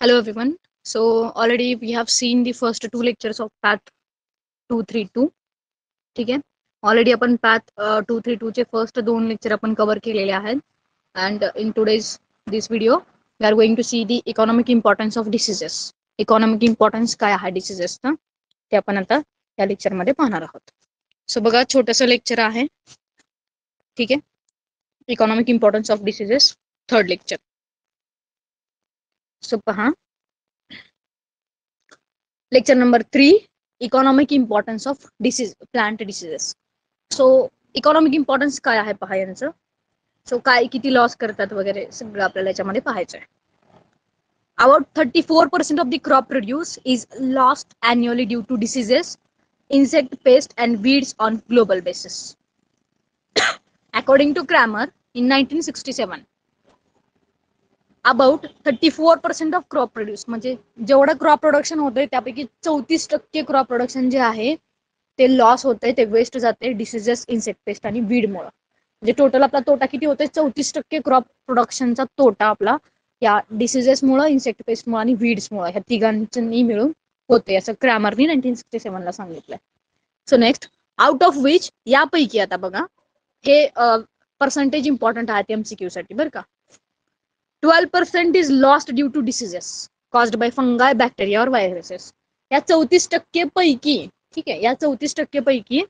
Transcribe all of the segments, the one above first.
Hello everyone. So already we have seen the first two lectures of path 232. ठीक आहे? Already आपण path two three two चे first दोन lecture आपण cover केलेले आहेत. And in today's this video we are going to see the economic importance of diseases economic importance काय आहे डिसिजेसचं ते आपण आता या लेक्चरमध्ये पाहणार आहोत. सो बघा छोटंसं लेक्चर आहे. ठीक आहे? Economic importance of diseases third lecture so पहा. Lecture number three economic importance of disease plant diseases so economic importance काय आहे पहा यांचं? सो काय किती लॉस करतात वगैरे सगळं आपल्याला याच्यामध्ये पाहायचं आहे about thirty four percent of the crop produce is lost annually due to diseases insect pest and weeds on global basis. According to Kramer, in 1967, about thirty four percent of crop produce. म्हणजे जेवढं crop production होतंय त्यापैकी चौतीस टक्के crop production जे आहे ते loss होतंय ते वेस्ट जाते डिसिजेस इन्सेक्ट पेस्ट आणि वीडमुळं. म्हणजे टोटल आपला तोटा किती होतोय? चौतीस टक्के क्रॉप प्रोडक्शनचा तोटा आपला या डिसिजेसमुळं इन्सेक्ट पेस्टमुळं आणि वीड्समुळं ह्या तिघांनी मिळून होते असं क्रॅमरनी नाईन्टीन सिक्स्टी सेव्हनला सांगितलंय. So next out of which यापैकी आता बघा हे पर्सेंटेज इम्पॉर्टंट आहे एमसीक्यू साठी बरं का? Twelve percent is lost due to diseases caused by fungi bacteria और व्हायरसेस या चौतीस टक्के पैकी, ठीक आहे, या चौतीस टक्के पैकी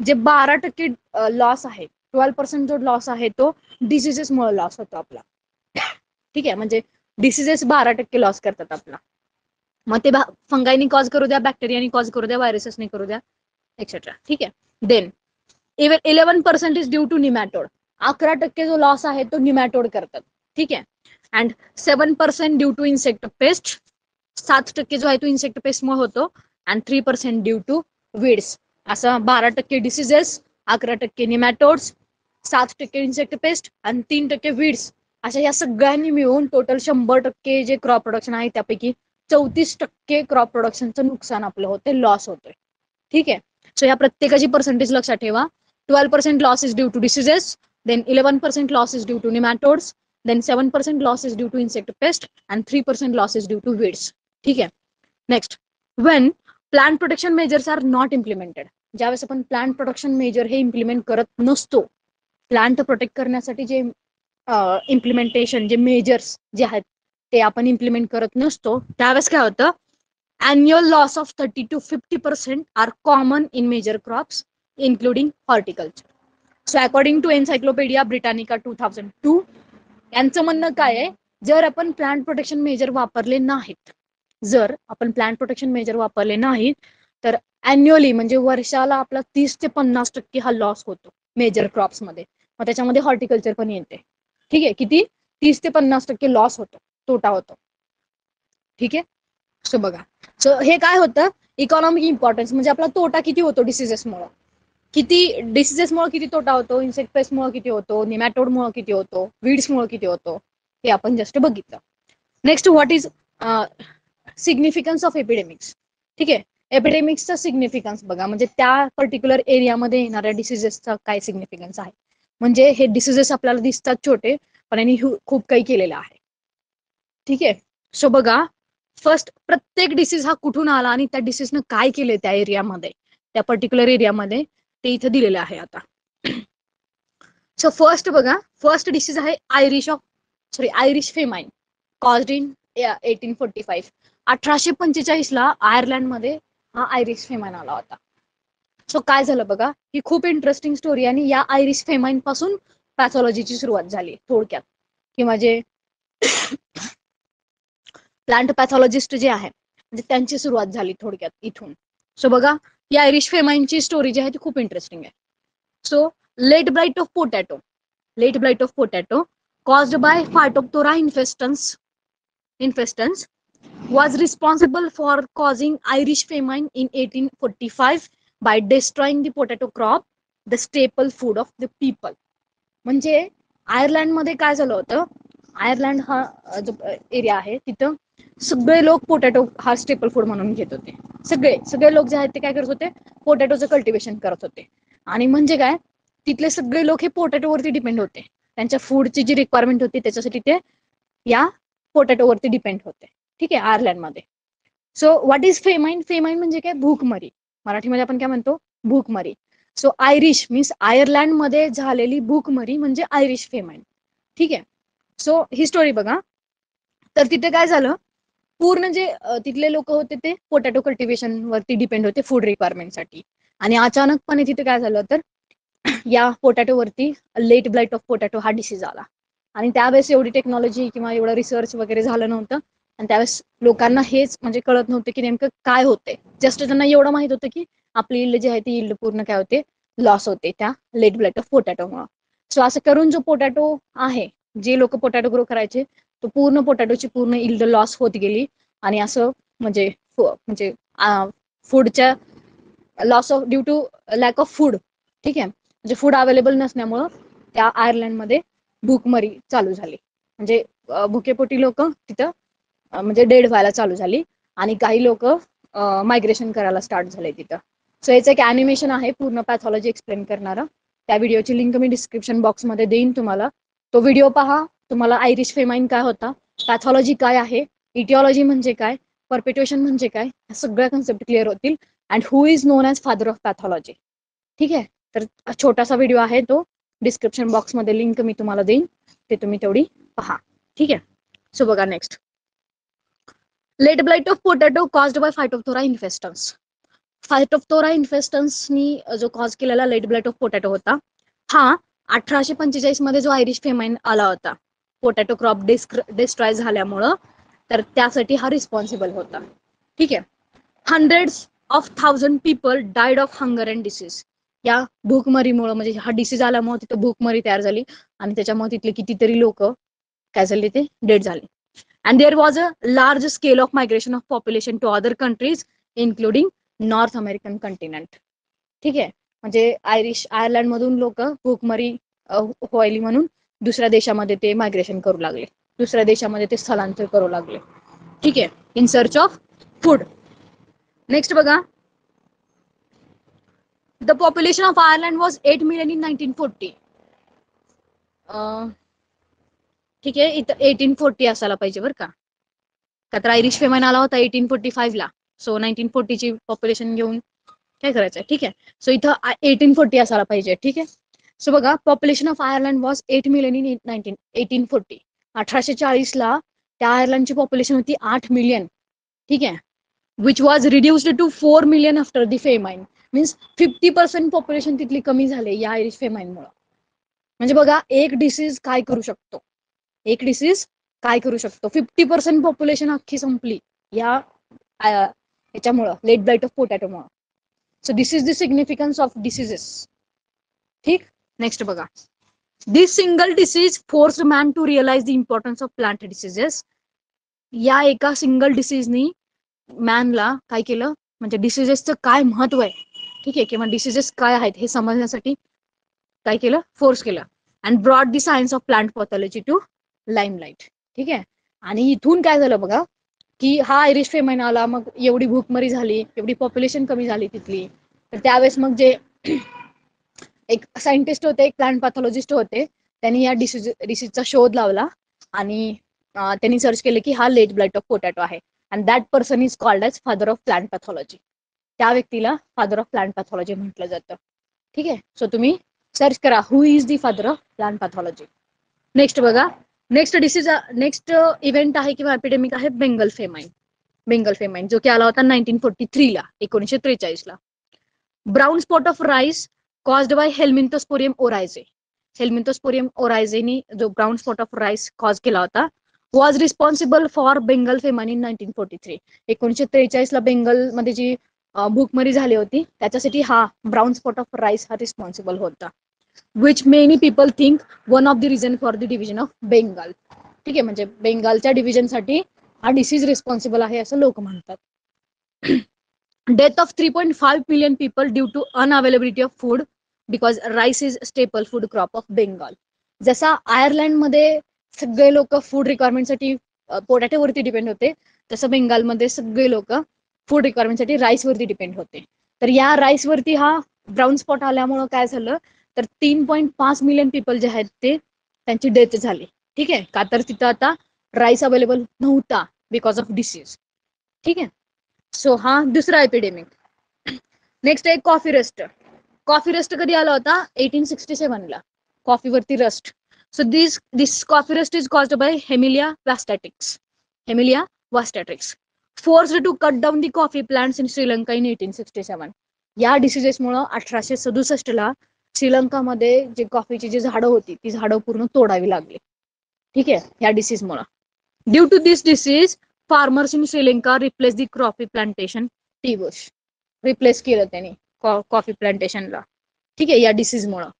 जे बारा टक्के लॉस आहे, ट्वेल्व पर्सेंट जो लॉस आहे तो डिसिजेसमुळे लॉस होतो आपला. ठीक आहे, म्हणजे डिसिजेस बारा टक्के लॉस करतात आपला. मग ते फंगाईनी कॉज करू द्या बॅक्टेरियानी कॉज करू द्या व्हायरसेसनी करू द्या एक्सेट्रा ठीक आहे then even eleven percent is due to nematode अकरा टक्के जो लॉस आहे तो निमॅटोड करतात. ठीक आहे and seven percent due to insect pest सात टक्के जो आहे तो इन्सेक्ट पेस्टमुळे होतो. And three percent due to weeds असं बारा टक्के डिसिजेस अकरा टक्के निमॅटोड्स सात टक्के इन्सेक्ट पेस्ट आणि तीन टक्के विड्स अशा या सगळ्यांनी मिळून टोटल शंभर टक्के जे क्रॉप प्रोडक्शन आहे त्यापैकी चौतीस टक्के क्रॉप प्रोडक्शनचं नुकसान आपलं होते लॉस होतोय. ठीक आहे? सो या प्रत्येकाची पर्सेंटेज लक्षात ठेवा. Twelve percent loss is due to diseases then eleven percent loss is due to nematodes then seven percent loss is due to insect pest and three percent loss is due to weeds ठीक आहे next when plant protection measures are not implemented ज्यावेळेस आपण plant protection measure हे implement करत नसतो plant protect करण्यासाठी जे implementation जे मेजर्स जे आहेत ते आपण इम्प्लिमेंट करत नसतो. त्यावेळेस काय होतं? Annual loss of 30 to 50 percent are common in major crops including horticulture. So according to encyclopedia britannica 2002 यांचं म्हणणं काय आहे? जर आपण प्लांट प्रोटेक्शन मेजर वापरले नाहीत जर आपण प्लांट प्रोटेक्शन मेजर वापरले नाहीत तर अॅन्युअली म्हणजे वर्षाला आपला तीस ते पन्नास टक्के हा लॉस होतो मेजर क्रॉप्समध्ये. मग त्याच्यामध्ये हॉर्टिकल्चर पण येते. ठीक आहे? किती? तीस ते पन्नास टक्के लॉस होतो तोटा होतो. ठीक आहे? सो बघा. सो हे काय होतं? इकॉनॉमिक इम्पॉर्टन्स म्हणजे आपला तोटा किती होतो डिसिजेसमुळे किती डिसिजेसमुळे किती तोटा होतो इन्सेक्ट पेस्टमुळे किती होतो निमॅटोडमुळे किती होतो वीड्समुळे किती होतो हे आपण जस्ट बघितलं. Next what is significance of epidemics ठीक आहे? एपिडेमिक्सचा सिग्निफिकन्स बघा. म्हणजे त्या पर्टिक्युलर एरियामध्ये येणाऱ्या डिसिजेसचा काय सिग्निफिकन्स आहे? म्हणजे हे डिसिजेस आपल्याला दिसतात छोटे पण यांनी खूप काही केलेलं आहे. ठीक आहे? सो बघा. फर्स्ट प्रत्येक डिसीज हा कुठून आला आणि त्या डिसीजनं काय केले त्या एरियामध्ये त्या पर्टिक्युलर एरियामध्ये ते इथं दिलेलं आहे आता. सो फर्स्ट बघा फर्स्ट डिसीज आहे Irish of sorry Irish famine caused in eighteen forty five अठराशे पंचेचाळीसला आयर्लंडमध्ये हा आयरिश फेमाइन आला होता. सो काय झालं बघा ही खूप इंटरेस्टिंग स्टोरी आणि या आयरिश फेमाइनपासून पॅथॉलॉजीची सुरुवात झाली थोडक्यात. किंवा जे प्लांट पॅथॉलॉजिस्ट जे आहे म्हणजे त्यांची सुरुवात झाली थोडक्यात इथून. सो बघा ही आयरिश फेमाईनची स्टोरी जी आहे ती खूप इंटरेस्टिंग आहे. So late blight of potato late blight of potato caused by Phytophthora infestans infestans was responsible for causing Irish famine in 1845 by destroying the potato crop, the staple food of the people. म्हणजे आयर्लंडमध्ये काय झालं होतं? Ireland हा जो area आहे तिथं सगळे लोक पोटॅटो हा स्टेपल फूड म्हणून घेत होते. सगळे सगळे लोक जे आहेत ते काय करत होते? पोटॅटोचं कल्टिवेशन करत होते. आणि म्हणजे काय? तिथले सगळे लोक हे पोटॅटोवरती डिपेंड होते. त्यांच्या फूडची जी रिक्वायरमेंट होती त्याच्यासाठी ते या पोटॅटोवरती डिपेंड होते. ठीक आहे आयर्लंडमध्ये so what is famine famine म्हणजे काय? भूकमरी. मराठीमध्ये आपण काय म्हणतो? भूकमरी. सो आयरिश मीन्स आयर्लंडमध्ये झालेली भूकमरी म्हणजे आयरिश फेमाईन ठीक आहे. सो ही स्टोरी बघा. तर तिथे काय झालं? पूर्ण जे तिथले लोक होते ते पोटॅटो कल्टिवेशन वरती डिपेंड होते फूड रिक्वायरमेंटसाठी आणि अचानकपणे तिथे काय झालं तर या पोटॅटोवरती लेट ब्लाइट ऑफ पोटॅटो हा डिसीज आला. आणि त्यावेळेस एवढी टेक्नॉलॉजी किंवा एवढं रिसर्च वगैरे झालं नव्हतं. आणि त्यावेळेस लोकांना हेच म्हणजे कळत नव्हतं की नेमकं काय होतंय. जस्ट त्यांना एवढं माहीत होतं की आपली इल्ड जी आहे ती इल्ड पूर्ण काय होते? लॉस होते त्या लेट ब्लाइट ऑफ पोटॅटोमुळे सो असं करून जो पोटॅटो आहे जे लोक पोटॅटो ग्रो करायचे तो पूर्ण पोटॅटोची पूर्ण इल्ड लॉस होत गेली. आणि असं म्हणजे म्हणजे फूडच्या loss of due to lack of food ठीक आहे? म्हणजे फूड अवेलेबल नसल्यामुळं त्या आयर्लंडमध्ये भूकमरी चालू झाली. म्हणजे भुकेपोटी लोक तिथं म्हणजे डेड व्हायला चालू झाली. आणि काही लोक मायग्रेशन करायला स्टार्ट झाले तिथं. सो याचं एक अॅनिमेशन आहे पूर्ण पॅथॉलॉजी एक्सप्लेन करणारं. त्या व्हिडिओची लिंक मी डिस्क्रिप्शन बॉक्समध्ये देईन तुम्हाला. तो व्हिडिओ पहा. तुम्हाला आयरिश फेमाईन काय होता? पॅथॉलॉजी काय आहे? इटिओलॉजी म्हणजे काय? परपिट्युएशन म्हणजे काय? ह्या सगळ्या कन्सेप्ट क्लिअर होतील. And who is known as father of pathology ठीक आहे? तर छोटासा व्हिडिओ आहे तो. डिस्क्रिप्शन बॉक्समध्ये लिंक मी तुम्हाला देईन. ते तुम्ही तेवढी पहा. ठीक आहे? सो बघा next late blight of potato caused by Phytophthora infestans Phytophthora इन्फेस्टन्सनी जो कॉज केलेला लेट ब्लाइट ऑफ पोटॅटो होता हा अठराशे पंचेचाळीसमध्ये जो आयरिश फेमाईन आला होता पोटॅटो क्रॉप डिस्ट्रॉय झाल्यामुळं तर त्यासाठी हा रिस्पॉन्सिबल होता. ठीक आहे? Hundred of thousand people died of hunger and disease या भूकमरीमुळं म्हणजे हा डिसीज आल्यामुळे तिथं भूकमरी तयार झाली आणि त्याच्यामुळे तिथले कितीतरी लोक काय झाले ते? डेड झाले. And there was a large scale of migration of population to other countries including North American continent ठीक आहे? म्हणजे आयरिश आयर्लंड मधून लोक भूकमरी होईली व्हायली म्हणून दुसऱ्या देशामध्ये ते मायग्रेशन करू लागले. दुसऱ्या देशामध्ये ते स्थलांतर करू लागले. ठीक आहे? In search of food next बघा. The population of Ireland was eight million in nineteen forty ठीक आहे? इथं एटीन फोर्टी असायला पाहिजे बरं का. का तर आयरिश फेमन आला होता एटीन फोर्टी फाईव्हला सो नाईन्टीन फोर्टीची पॉप्युलेशन घेऊन काय करायचंय? ठीक आहे. सो इथं एटीन फोर्टी असायला पाहिजे. ठीक आहे? सो बघा population of Ireland was eight million in nineteen eighteen forty अठराशे चाळीसला त्या आयर्लंडची पॉप्युलेशन होती आठ मिलियन ठीक आहे? Which was reduced to four million after the famine means fifty percent population तिथली कमी झाले या आयरिश फेमाईनमुळं म्हणजे बघा एक डिसीज काय करू शकतो? एक डिसीज काय करू शकतो? फिफ्टी पर्सेंट पॉप्युलेशन अख्खी संपली या याच्यामुळं late blight of पोटॅटोमुळं so this is the significance of diseases ठीक? नेक्स्ट बघा. This single disease force man to realise the importance of plant diseases या एका सिंगल डिसीजनी मॅनला काय केलं? म्हणजे डिसीजेसचं काय महत्त्व आहे? ठीक आहे? किंवा डिसीजेस काय आहेत? हे समजण्यासाठी काय केलं? फोर्स केलं. And brought the science of plant pathology to limelight ठीक आहे? आणि इथून काय झालं बघा? की हा आयरिश फेमाईन आला मग एवढी भूकमरी झाली एवढी पॉप्युलेशन कमी झाली तिथली. तर त्यावेळेस मग जे एक सायंटिस्ट होते एक प्लांट पॅथॉलॉजिस्ट होते त्यांनी या डिसीज डिसीजचा शोध लावला आणि त्यांनी सर्च केले की हा लेट ब्लड ऑफ पोटॅटो आहे. And that person is called as father of plant pathology त्या व्यक्तीला फादर ऑफ प्लांट पॅथॉलॉजी म्हटलं जातं. ठीक आहे? सो तुम्ही सर्च करा who is the father of plant pathology next बघा. नेक्स्ट डिसीज नेक्स्ट इव्हेंट आहे किंवा एपिडेमिक आहे बेंगल फेमाईन बेंगल फेमाईन जो की आला होता नाईन्टीन फोर्टी थ्रीला एकोणीसशे त्रेचाळीसला brown spot of rice caused by Helminthosporium oryzae Helminthosporium ओरायझेनी जो brown spot of rice cause केला होता was responsible for Bengal famine in nineteen forty three एकोणीसशे त्रेचाळीसला बेंगलमध्ये जी भूकमरी झाली होती त्याच्यासाठी हा ब्राऊन स्पॉट ऑफ राईस हा रिस्पॉन्सिबल होता. Which many people think one of the reason for the division of Bengal ठीक आहे म्हणजे बेंगालच्या डिव्हिजनसाठी हा डिसीज रिस्पॉन्सिबल आहे असं लोक म्हणतात. Death of three point five million people due to unavailability of food because rice is staple food crop of Bengal जसा आयर्लंडमध्ये सगळे लोक फूड रिक्वायरमेंटसाठी पोटॅटोवरती डिपेंड होते तसं बेंगालमध्ये सगळे लोक फूड रिक्वायरमेंटसाठी राईसवरती डिपेंड होते. तर या राईसवरती हा ब्राऊन स्पॉट आल्यामुळं काय झालं? तर तीन पॉईंट पाच मिलियन पीपल जे आहेत ते त्यांची डेथ झाली. ठीक आहे? का तर तिथं आता राईस अवेलेबल नव्हता बिकॉज ऑफ डिसीज ठीक आहे? सो हा दुसरा एपिडेमिक नेक्स्ट आहे कॉफी रस्ट कॉफी रस्ट कधी आला होता? एटीन सिक्स्टी सेव्हनला कॉफीवरती rust so this this coffee rust is cause by Hemileia vastatrix Hemileia vastatrix force to cut down the coffee plants in Sri Lanka in eighteen sixty seven या डिसिजेसमुळे अठराशे सदुसष्टला श्रीलंकामध्ये जे कॉफीची जी झाडं होती ती झाडं पूर्ण तोडावी लागली. ठीक आहे? या डिसीजमुळे due to this disease farmers in Sri Lanka replace the coffee plantation tea bush replace केलं त्यांनी कॉफी प्लांटेशनला ठीक आहे या डिसीजमुळं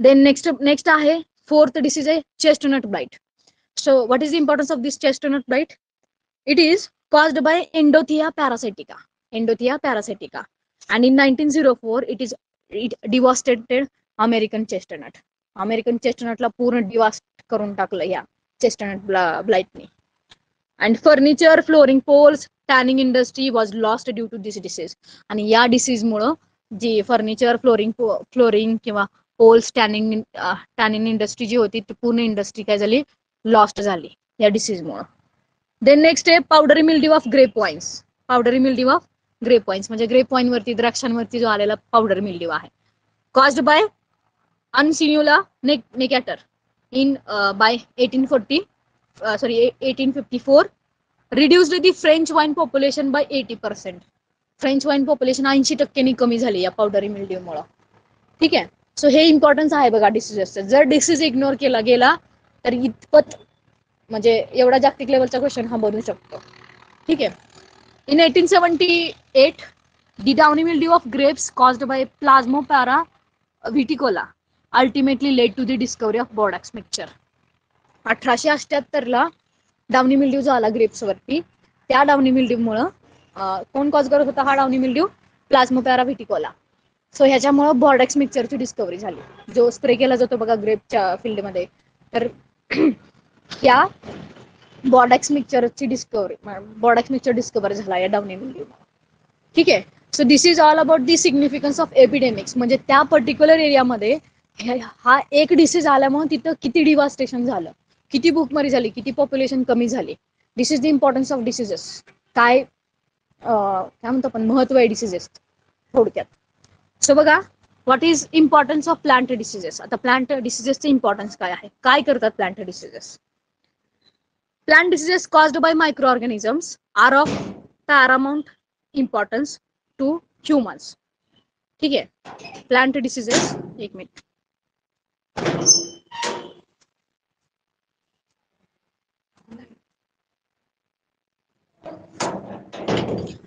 देन नेक्स्ट नेक्स्ट आहे फोर्थ डिसीज आहे chestnut blight so what is the importance of this chestnut blight it is caused by Endothia parasitica Endothia parasitica and in nineteen zero four it is it devastated American chestnut American चेस्टनटला पूर्ण डिवास्ट करून टाकलं या chestnut ब्लाइटने and furniture flooring poles tanning industry was lost due to this disease आणि या डिसीजमुळं जी furniture flooring flooring किंवा पोल्स टॅनिंग टॅनिंग इंडस्ट्री जी होती ती पूर्ण इंडस्ट्री काय झाली? लॉस्ट झाली या डिसीजमुळं देन नेक्स्ट आहे powdery mildew of grape vines powdery mildew of grape vines म्हणजे ग्रेप वाईन वरती द्राक्षांवरती जो आलेला पावडर मिल्ड्यू आहे. Caused by Uncinula nec necator in by eighteen forty sorry eighteen fifty four reduce the French wine population by eighty percent French wine population ऐंशी टक्क्यांनी कमी झाली या पावडरी मिल्ड्यूमुळं ठीक आहे? सो हे इम्पॉर्टन्स आहे बघा डिसिजेसचं जर डिसीज इग्नोर केला गेला तर इतपत म्हणजे एवढा जागतिक लेवलचा क्वेश्चन हा बनू शकतो. ठीक आहे? In eighteen seventy eight 1878, the mildew of grapes caused by Plasmopara viticola ultimately led to the discovery of Bordeaux mixture अठराशे अठ्याहत्तरला डावनी मिल्ड्यू जो आला ग्रेप्स वरती त्या डावनी मिल्ड्यूमुळं कोण कॉज करत होता हा downy mildew Plasmopara viticola. So ह्याच्यामुळं बॉर्डेक्स मिक्सरची डिस्कवरी झाली. जो स्प्रे केला जातो बघा ग्रेपच्या फील्डमध्ये. तर या बॉडॅक्स मिक्सरची डिस्कवरी बॉर्डेक्स मिक्सर डिस्कवर झाला या डावनी मिल्ड्यू ठीक आहे? So this is all about the significance of epidemics म्हणजे त्या पर्टिक्युलर एरियामध्ये हा एक डिसीज आल्यामुळे तिथं किती डिवास्टेशन झालं? किती भूकमारी झाली किती पॉप्युलेशन कमी झाली. This is the importance of diseases काय काय म्हणतो आपण महत्त्व आहे डिसिजेस थोडक्यात. सो बघा what is importance of plant diseases आता प्लांट डिसिजेसचे इम्पॉर्टन्स काय आहे? काय करतात plant diseases Plant by micro by are of of paramount importance to humans ठीक आहे? प्लांट डिसिजेस एक minute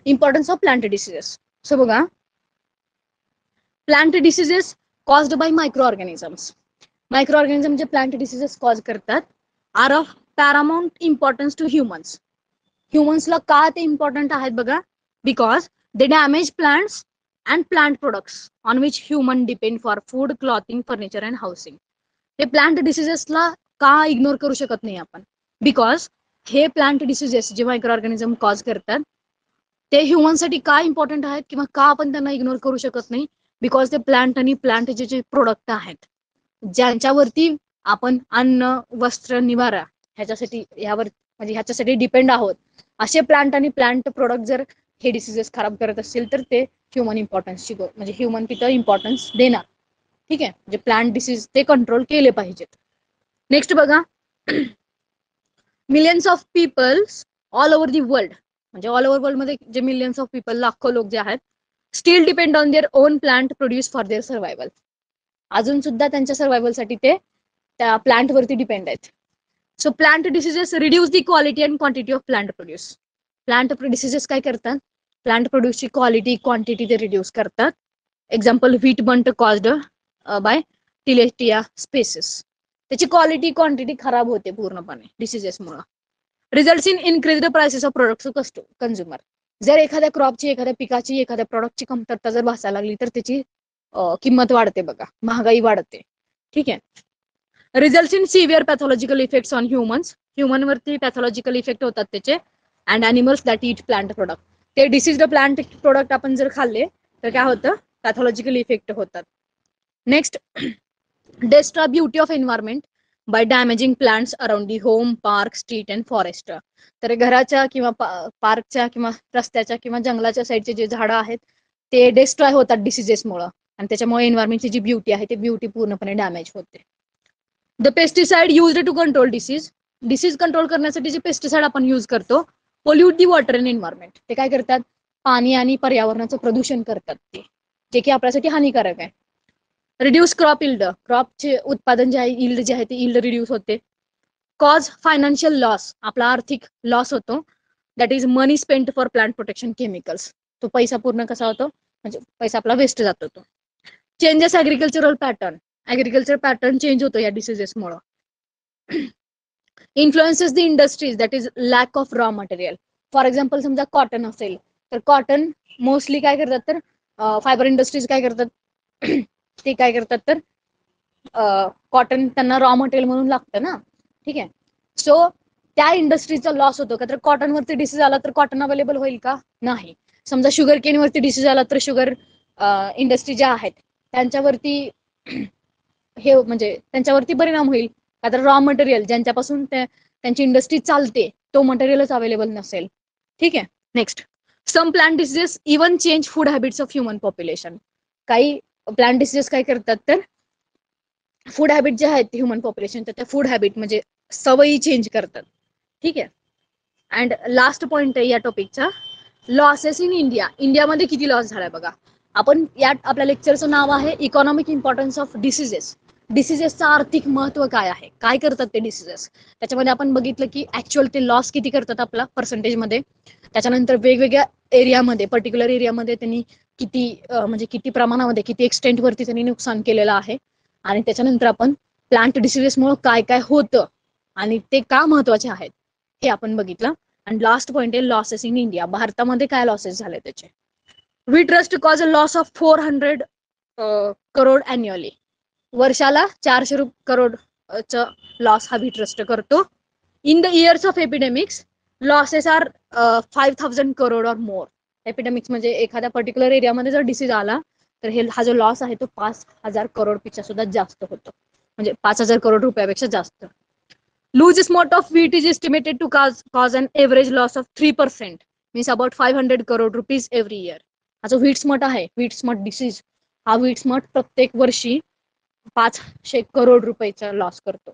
importance of plant diseases so बघा plant diseases caused by microorganisms microorganism जे प्लांट डिसिजेस कॉज करतात are of paramount importance to humans ह्युमन्सला का ते important आहेत बघा? Because they damage plants and plant products on which human depend for food clothing furniture and housing हे plant डिसिजेसला का ignore करू शकत नाही आपण? बिकॉज हे प्लांट डिसिजेस जे मायक्रो ऑर्गॅनिझम कॉज करतात ते ह्युमनसाठी का इम्पॉर्टंट आहेत किंवा का आपण त्यांना इग्नोर करू शकत नाही? बिकॉज ते प्लांट आणि प्लांटचे जे प्रोडक्ट आहेत ज्यांच्यावरती आपण अन्न वस्त्र निवारा ह्याच्यासाठी ह्यावर म्हणजे ह्याच्यासाठी डिपेंड आहोत. असे प्लांट आणि प्लांट प्रोडक्ट जर हे डिसिजेस खराब करत असतील तर ते ह्युमन इम्पॉर्टन्सची म्हणजे ह्युमन तिथं इम्पॉर्टन्स देणार. ठीक आहे? म्हणजे प्लांट डिसीज ते कंट्रोल केले पाहिजेत. नेक्स्ट बघा. Millions of peoples all over the world म्हणजे ऑल ओव्हर वर्ल्डमध्ये जे मिलियन्स ऑफ पीपल लाखो लोक जे आहेत still depend on their own plant produce for their survival अजून सुद्धा त्यांच्या सर्व्हायवलसाठी ते त्या प्लांटवरती डिपेंड आहेत. So plant diseases reduce the quality and quantity of plant produce plant diseases काय करतात? प्लांट प्रोड्यूसची क्वालिटी क्वांटिटी ते रिड्यूस करतात. Example wheat bunt caused by Tilletia species त्याची क्वालिटी क्वांटिटी खराब होते पूर्णपणे डिसिजेसमुळं result in increase the prices of product कस्ट कन्झ्युमर जर एखाद्या क्रॉपची एखाद्या पिकाची एखाद्या प्रॉडक्टची कमतरता जर भासायला लागली तर त्याची किंमत वाढते बघा. महागाई वाढते. ठीक आहे? Result in severe pathological effects on humans ह्युमनवरती pathological effect होतात त्याचे. And animals that it plant product ते डिसीज प्लांट प्रोडक्ट आपण जर खाल्ले तर काय होतं? पॅथॉलॉजिकल इफेक्ट होतात. Next destroy beauty of environment by damaging plants around the home park street and forest तर घराच्या किंवा पार्कच्या किंवा रस्त्याच्या किंवा जंगलाच्या साईडचे जे झाडं आहेत ते डिस्ट्रॉय होतात डिसिजेसमुळे आणि त्याच्यामुळे एन्व्हायरमेंटची जी ब्युटी आहे ती ब्युटी पूर्णपणे डॅमेज होते. The pesticide use to control disease disease control करण्यासाठी जे पेस्टिसाइड आपण युज करतो pollute the water and environment ते काय करतात? पाणी आणि पर्यावरणाचं प्रदूषण करतात ते जे की आपल्यासाठी हानिकारक आहे. रिड्यूस क्रॉप इल्ड क्रॉपचे उत्पादन जे आहे इल्ड जे आहे ते इल्ड रिड्यूस होते. कॉज फायनान्शियल लॉस आपला आर्थिक लॉस होतो. That is money spent for plant protection chemicals तो पैसा पूर्ण कसा होतो? म्हणजे पैसा आपला वेस्ट जातो तो changes agricultural pattern agriculture pattern change होतो या डिसिजेसमुळं influences the industries that is lack of raw material for example समजा कॉटन असेल तर कॉटन मोस्टली काय करतात तर फायबर इंडस्ट्रीज काय करतात? ते काय करतात तर कॉटन त्यांना रॉ मटेरियल म्हणून लागतं ना. ठीक आहे? सो त्या इंडस्ट्रीचा लॉस होतो का? तर कॉटनवरती डिसीज आला तर कॉटन अवेलेबल होईल का? नाही. समजा शुगर केनवरती डिसीज आला तर शुगर इंडस्ट्री ज्या आहेत त्यांच्यावरती हे म्हणजे त्यांच्यावरती परिणाम होईल. का तर रॉ मटेरियल ज्यांच्यापासून त्यांची इंडस्ट्री चालते तो मटेरियलच अवेलेबल नसेल. ठीक आहे? Next some plant diseases even change food habits of human population काही प्लांट डिसीजेस काय करतात तर फूड हॅबिट जे आहेत ह्युमन पॉप्युलेशन त्या फूड हॅबिट म्हणजे सवयी चेंज करतात. ठीक आहे? अँड लास्ट पॉइंट आहे या टॉपिकचा लॉसेस इन इंडिया इंडियामध्ये किती लॉस झालाय बघा? आपण या आपल्या लेक्चरचं नाव आहे इकॉनॉमिक इम्पॉर्टन्स ऑफ डिसिजेस डिसिजेसचं आर्थिक महत्त्व काय आहे? काय करतात ते डिसिजेस त्याच्यामध्ये आपण बघितलं की ऍक्च्युअल ते लॉस किती करतात आपला? पर्सेंटेजमध्ये त्याच्यानंतर वेगवेगळ्या एरियामध्ये पर्टिक्युलर एरियामध्ये त्यांनी किती म्हणजे किती प्रमाणामध्ये किती एक्सटेंटवरती त्यांनी नुकसान केलेलं आहे. आणि त्याच्यानंतर आपण प्लांट डिसिजेसमुळे काय काय होतं आणि ते का महत्त्वाचे आहेत हे आपण बघितलं. आणि लास्ट पॉइंट आहे लॉसेस इन इंडिया भारतामध्ये काय लॉसेस झाले त्याचे? Wheat rust cause a loss of four hundred crore annually वर्षाला चारशे रुप करोड च लॉस हा वी ट्रस्ट करतो. In the years of epidemics losses are five thousand crore or more epidemics म्हणजे एखाद्या पर्टिक्युलर एरियामध्ये जर डिसीज आला तर हे हा जो लॉस आहे तो पाच हजार करोडपेक्षा सुद्धा जास्त होतो. म्हणजे पाच हजार करोड रुपयापेक्षा जास्त. Loose smut of wheat is estimated to cause cause an average loss of three percent means about five hundred crore rupees every year हा जो व्हीट स्मॉट आहे व्हीट स्मॉट डिसीज हा व्हीट स्मॉट प्रत्येक वर्षी पाचशे करोड रुपयाचा लॉस करतो.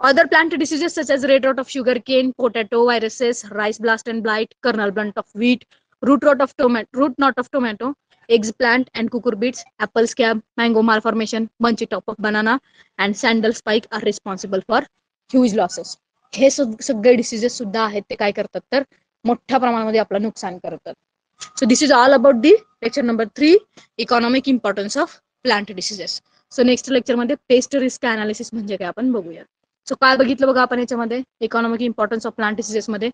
Other plant diseases such as red rot of sugarcane potato viruses rice blast and blight kernel bunt of wheat root rot of tomato, root knot of tomato eggs plant and cucurbits, apple scab, mango malformation, bunchy top of banana, and sandal spike are responsible for huge losses. हे सगळे diseases सुद्धा आहेत ते काय करतात तर? मोठ्या प्रमाणामध्ये आपलं नुकसान करतात. So this is all about the lecture number three economic importance of plant diseases so next लेक्चरमध्ये पेस्ट रिस्क अनालिसिस म्हणजे काय आपण बघूया सो काय बघितलं बघा आपण याच्यामध्ये? Economic importance of plant डिसिजेसमध्ये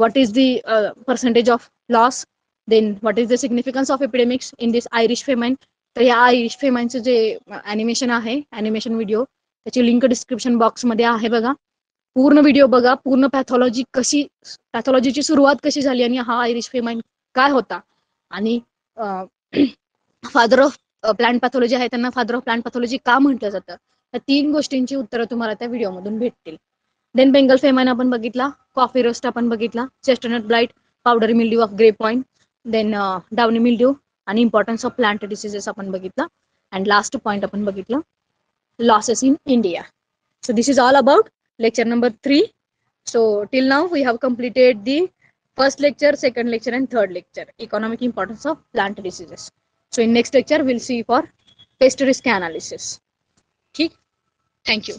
what is uh, percentage of loss then what is the significance of epidemics in this Irish famine तर या आयरिश फेमाइनचं जे uh, अॅनिमेशन आहे अॅनिमेशन व्हिडिओ त्याची लिंक डिस्क्रिप्शन बॉक्समध्ये आहे बघा. पूर्ण व्हिडिओ बघा. पूर्ण पॅथॉलॉजी कशी पॅथॉलॉजीची सुरुवात कशी झाली आणि हा आयरिश फेमाइन काय होता? आणि फादर ऑफ प्लांट पॅथॉलॉजी आहे त्यांना फादर ऑफ प्लांट पॅथॉलॉजी का म्हटलं जातं? या तीन गोष्टींची उत्तरं तुम्हाला त्या व्हिडिओमधून भेटतील. देन बेंगल फेमाइन आपण बघितला कॉफी रोस्ट आपण बघितला chestnut blight powder mildew of grape point then downy mildew आणि इम्पॉर्टन्स ऑफ प्लांट डिसिजेस आपण बघितला अँड लास्ट पॉईंट आपण बघितलं losses in India so this is all about lecture number three. So till now we have completed the first lecture, second lecture and third lecture, economic importance of plant diseases. So in next lecture, we'll see for pest risk analysis. Okay. Thank you.